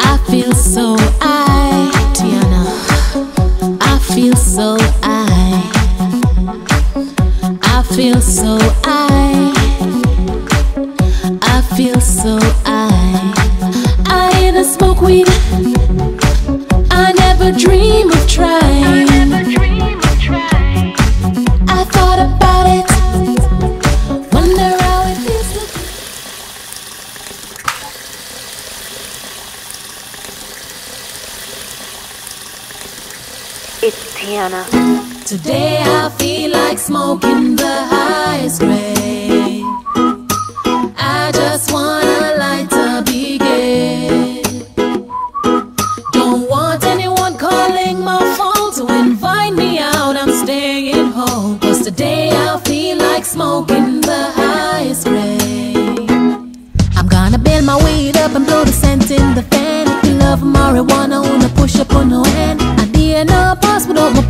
I feel so I, Tiana. I feel so I. I feel so I. I feel so I. I ain't a smoke weed. It's Tiana. Today I feel like smoking the highest grade. I just want a light begin. Don't want anyone calling my phone to invite me out. I'm staying home. Cause today I feel like smoking the highest grade. I'm gonna build my weed up and blow the scent in the fan. If you love marijuana, wanna push up on no hand.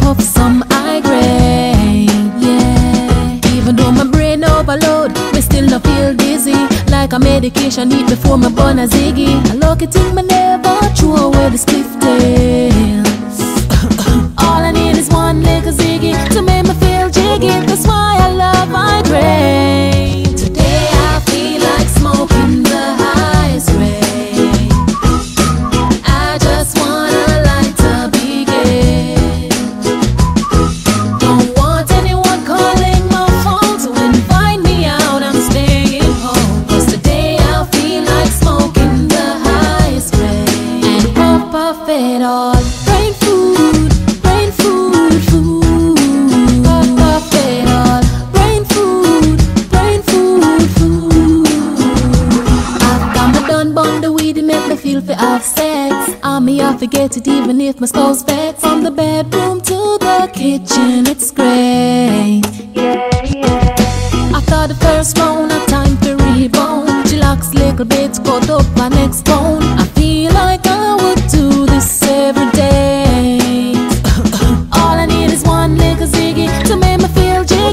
Puff some high grade. Yeah. Even though my brain overload, me still not feel dizzy. Like a medication need before my burn a ziggy. I lucky thing me never threw away the spliff Brain food, brain food, food. Puff it all. Brain food, brain food, food. Me done the weed, it make me feel fi have sex. And me I forget it even if my skull's back. From the bedroom to the kitchen, it's great.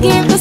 give the